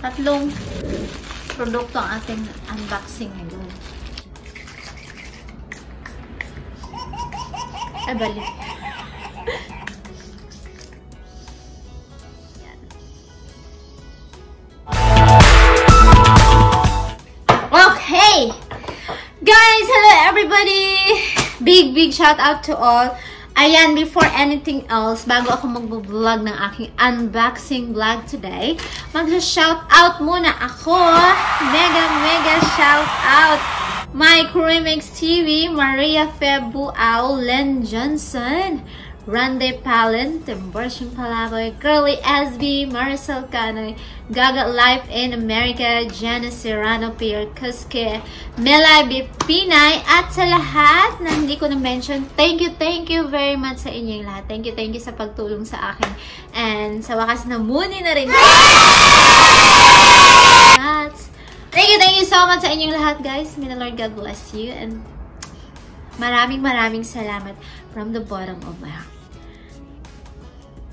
Tatlong produkto ang ating unboxing ngayon. Ay, balik. Okay! Guys, hello everybody! Big, big shout out to all. Ayan, before anything else, bago ako mag-vlog ng aking unboxing vlog today, mag-shout out muna ako. Mega, mega shout out! My Cremix TV, Maria Febuao, Len Johnson, Rande Palin, Timbershing Palaboy, Curly SB, Maricel Canoy, Gaga Life in America, Jana Serrano, Pierre Kuske, Mela Pinay, at sa lahat na hindi ko na-mention, thank you, thank you very much sa inyong lahat. Thank you, thank you sa pagtulong sa akin. And sa wakas na muni na rin. Thank you, thank you so much sa inyong lahat, guys. May the Lord God bless you. And maraming maraming salamat from the bottom of my heart.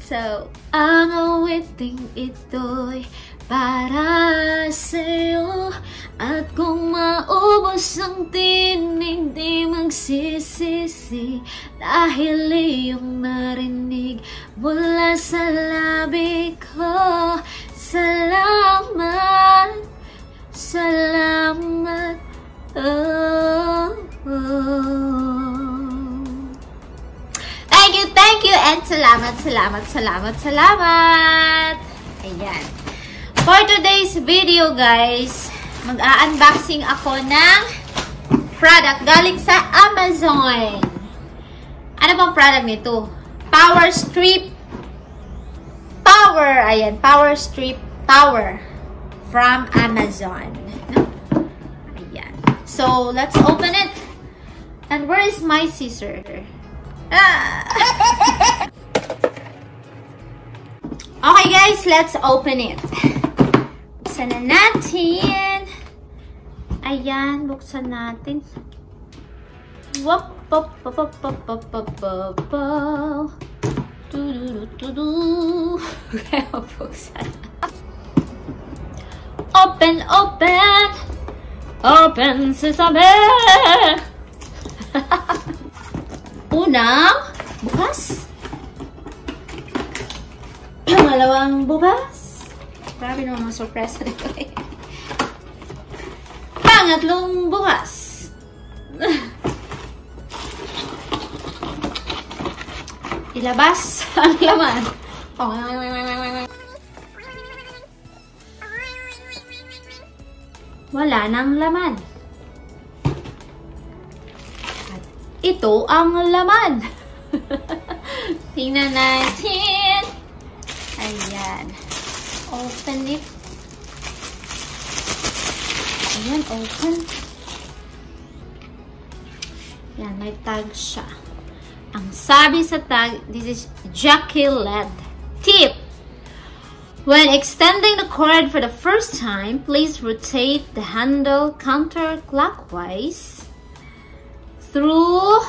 So, ang awiting ito'y para sa'yo. At kung maubos ang tinig, di magsisisi. Dahil iyong narinig mula sa labi ko. Salamat, salamat, you, and salamat, salamat, salamat, salamat! Ayan. For today's video, guys, mag-unboxing ako ng product galing sa Amazon. Ano bang product nito? Power Strip Power. Ayan, Power Strip Power from Amazon. Ayan. So, let's open it. And where is my scissor? Ah. okay guys, let's open it. Buksan na natin. Ayan, buksan natin. Wop, pop, pop, pop, pop, pop, pop, pop, pop. Du, du, du, du, Kaya buksan. Open, open! Open sesame! Unang bukas. Pangalawang bukas. Grabe naman mga surprise nito. Pangatlong bukas. Ilabas ang laman. Oh, Wala nang laman. Ito ang laman. Tingnan natin. Ayan. Open it. Ayan, open. Yan, may tag siya. Ang sabi sa tag, this is Jackie LED. Tip! When extending the cord for the first time, please rotate the handle counterclockwise through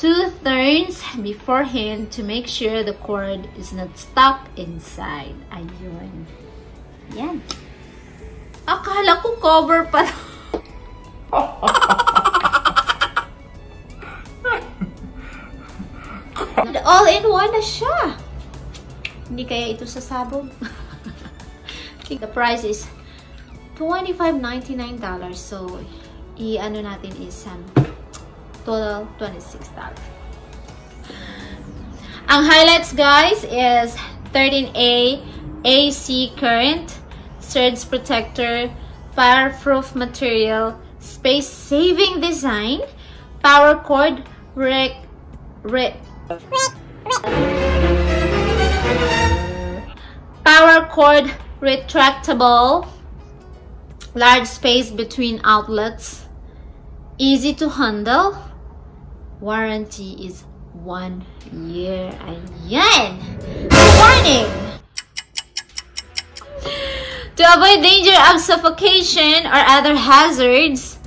two turns beforehand to make sure the cord is not stuck inside. Ayun. Yan. Akala ko cover pa. All-in-one na siya. Hindi kaya ito sa sabog. the price is $25.99. So, i-ano natin is um, total $26. Ang highlights guys is 13A AC current, surge protector, fireproof material, space-saving design, power cord, rec, rec, power cord retractable, large space between outlets, easy to handle, warranty is one year. Ayan! Warning! To avoid danger of suffocation or other hazards,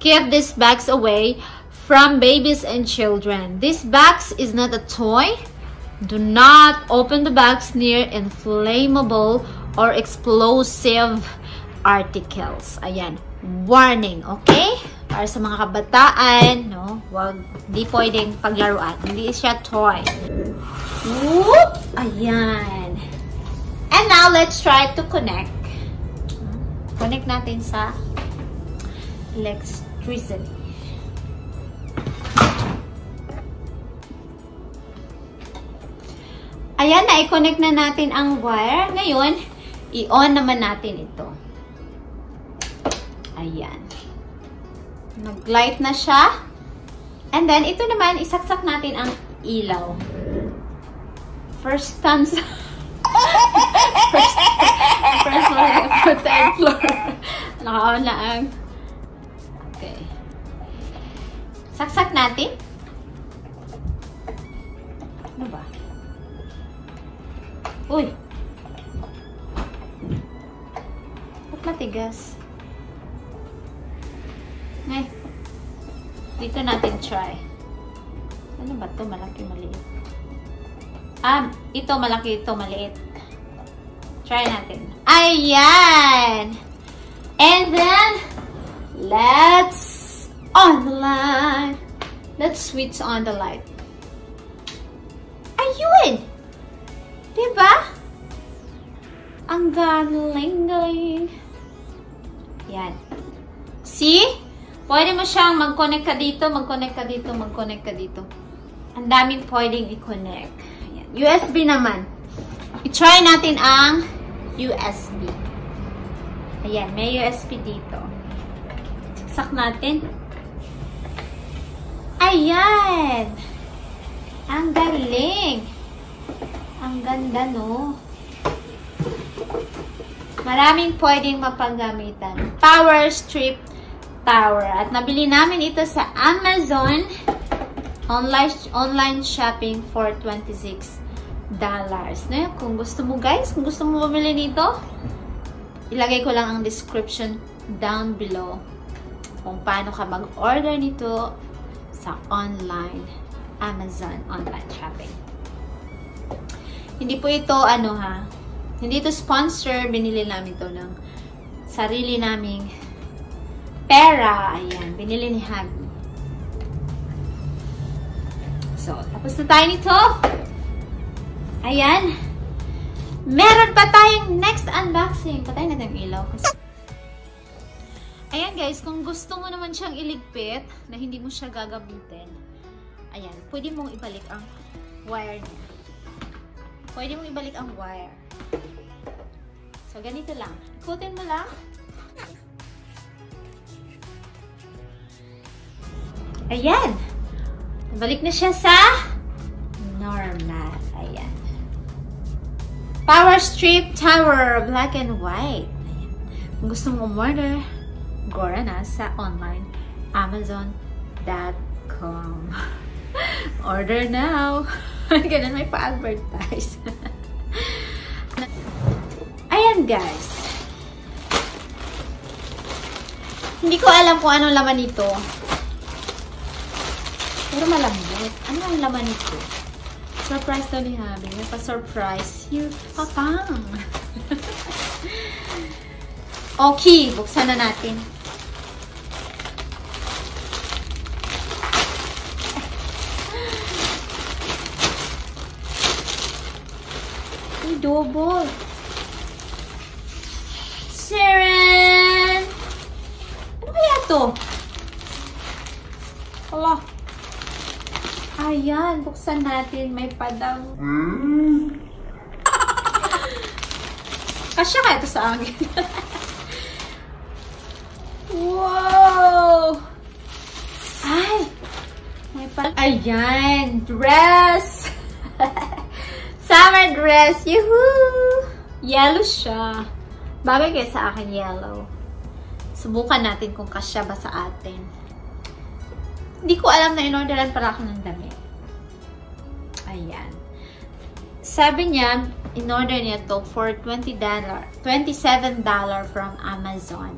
keep these bags away from babies and children. This box is not a toy. Do not open the bags near inflammable or explosive articles. Ayan. Warning, okay? Para sa mga kabataan, no? Wag, di pwedeng paglaruan. Hindi siya toy. Whoop! Ayan. And now, let's try to connect. Connect natin sa electricity. Ayan, na-connect na natin ang wire. Ngayon, i-on naman natin ito. Ayan. Nag-light na siya. And then, ito naman, isaksak natin ang ilaw. First sa... first, first floor, third floor. Naka-on na ang... Okay. Saksak natin. Ano ba? Uy! Ba't matigas? Ngay. Dito natin try. Ano ba to Malaki, maliit. Ah, ito malaki, ito maliit. Try natin. Ayan! And then, let's on the light. Let's switch on the light. Ayun! Diba? Ang galing-galing. Yan. See? Pwede mo siyang mag-connect ka dito, mag-connect ka dito, mag-connect ka dito. Ang daming pwedeng i-connect. USB naman. I-try natin ang USB. Ayan, may USB dito. Saksak natin. Ayan! Ang galing! Ang ganda, no? Maraming pwedeng mapaggamitan. Power Strip Tower. At nabili namin ito sa Amazon online online shopping for 26 dollars. No? Kung gusto mo guys, kung gusto mo bumili nito, ilagay ko lang ang description down below kung paano ka mag-order nito sa online Amazon online shopping. Hindi po ito, ano ha, hindi ito sponsor. Binili namin ito ng sarili naming pera. Ayan, binili ni Habi. So, tapos na tayo nito. Ayan. Meron pa tayong next unboxing. Patay natin ang ilaw. Kasi... Ayan guys, kung gusto mo naman siyang iligpit na hindi mo siya gagamitin, ayan, pwede mong ibalik ang wire niya pwede mo ibalik ang wire. So, ganito lang. Ikutin mo lang. Ayan. Balik na siya sa normal. Ayan. Power Strip Tower, black and white. Kung gusto mo order, gora na sa online amazon.com. Order now! Ganun may pa-advertise. Ayan guys. Hindi ko alam kung anong laman nito. Pero malambot. Ano ang laman nito? Surprise daw ni Habi. May pa-surprise. You papang. okay. Buksan na natin. double. Sharon! Ano kaya to? Ayan, buksan natin. May padang. Kasya kaya ito sa akin. wow! Ay! May padang. Ayan! Dress! Summer dress! Yuhuu! Yellow siya. Bagay kaya sa akin yellow. Subukan natin kung kasya ba sa atin. Hindi ko alam na inorderan para ako ng damit. Ayan. Sabi niya, in-order niya to for $20, $27 from Amazon.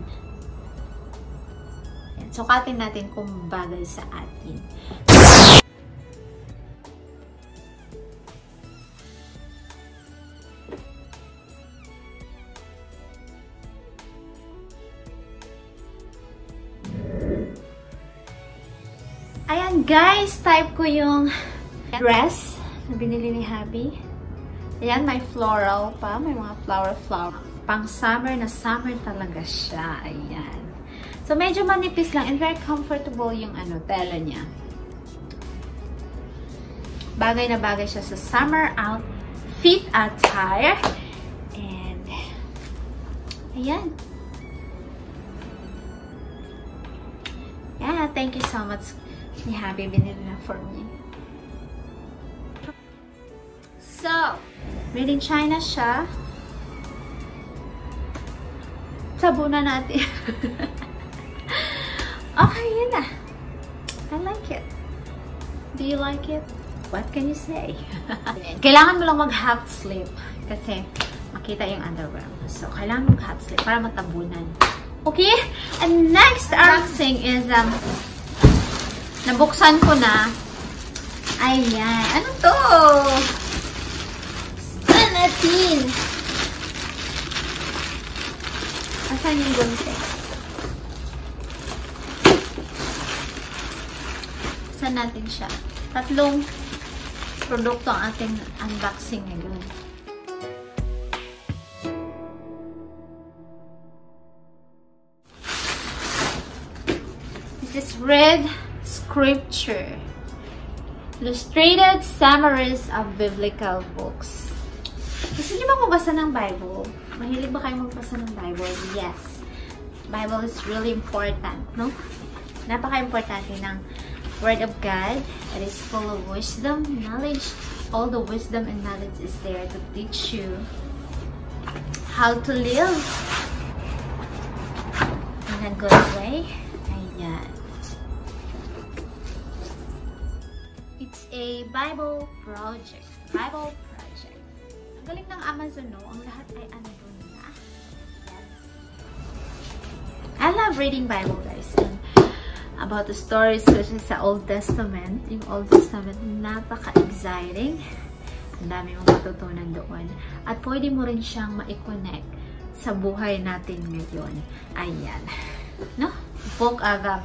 Ayan. Sukatin natin kung bagay sa atin. Ayan guys, type ko yung dress na binili ni Habi. Ayan, may floral pa. May mga flower-flower. Pang summer na summer talaga siya. Ayan. So, medyo manipis lang and very comfortable yung ano, tela niya. Bagay na bagay siya sa summer outfit attire. And, ayan. Yeah, thank you so much ni Happy binili na for me. So, made in China siya. Tabunan natin. okay, yun na. I like it. Do you like it? What can you say? kailangan mo lang mag-half sleep kasi makita yung underwear. So, kailangan mag-half sleep para matabunan. Okay? And next unboxing is, um, nabuksan ko na. Ayan. Ano to? Natin? Asan yung gunting? Saan natin siya? Tatlong produkto ang ating unboxing ngayon. This is Red Scripture. Illustrated summaries of biblical books. Gusto niyo ba magbasa ng Bible? Mahilig ba kayo magbasa ng Bible? Yes. Bible is really important, no? Napaka-importante ng Word of God. It is full of wisdom, knowledge. All the wisdom and knowledge is there to teach you how to live in a good way. Ayan. It's a Bible project. Bible galing ng Amazon, no? Ang lahat ay andun na. Ayan. I love reading Bible, guys. And about the stories especially sa Old Testament. Yung Old Testament, napaka-exciting. Ang dami mong matutunan doon. At pwede mo rin siyang ma-connect sa buhay natin ngayon. Ayan. No? Book of um,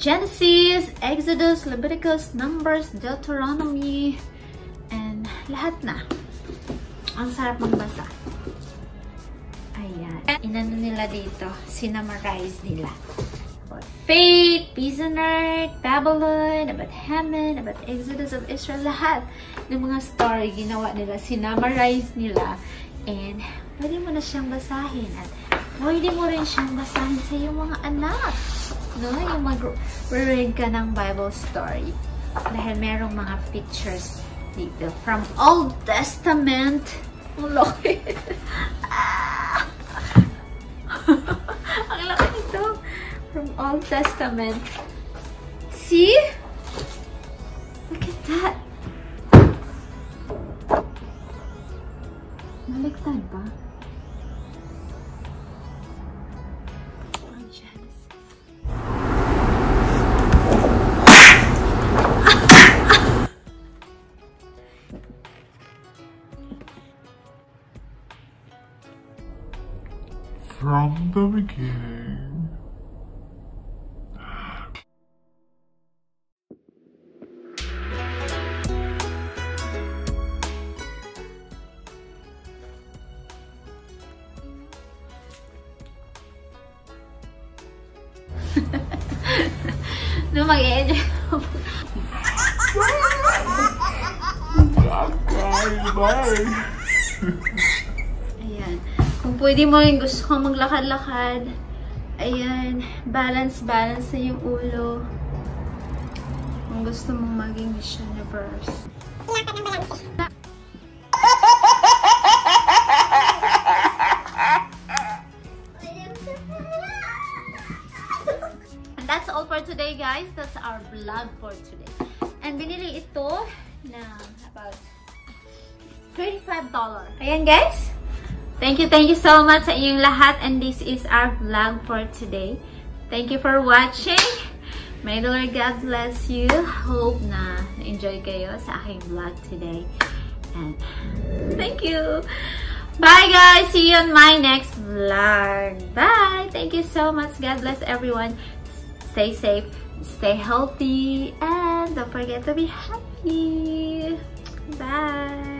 Genesis, Exodus, Leviticus, Numbers, Deuteronomy, and lahat na. Ang sarap magbasa. Ayan. Inano nila dito, sinamarize nila about faith, peace on earth, Babylon, about Haman, about Exodus of Israel, lahat ng mga story ginawa nila, sinamarize nila, and pwede mo na siyang basahin at pwede mo rin siyang basahin sa iyong mga anak. No? Yung mag-read ka ng Bible story. Dahil merong mga pictures dito from Old Testament. Laki. ah! Ang laki nito from Old Testament. See? Look at that. Baliktad ba? The beginning. no. Bye, bye. Pwede mo rin gusto kong maglakad-lakad. Ayan. Balance, balance na yung ulo. Kung gusto mong maging Miss Universe. And that's all for today, guys. That's our vlog for today. And binili ito na about $35. Ayan, guys. Thank you, thank you so much sa inyong lahat. And this is our vlog for today. Thank you for watching. May the Lord God bless you. Hope na na-enjoy kayo sa aking vlog today. And thank you. Bye, guys. See you on my next vlog. Bye. Thank you so much. God bless everyone. Stay safe. stay healthy, and don't forget to be happy. Bye.